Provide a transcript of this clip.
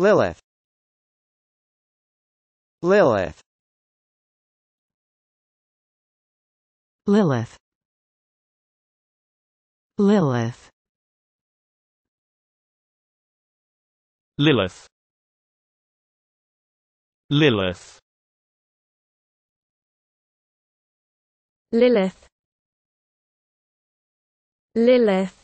Lilith. Lilith. Lilith. Lilith. Lilith. Lilith. Lilith. Lilith.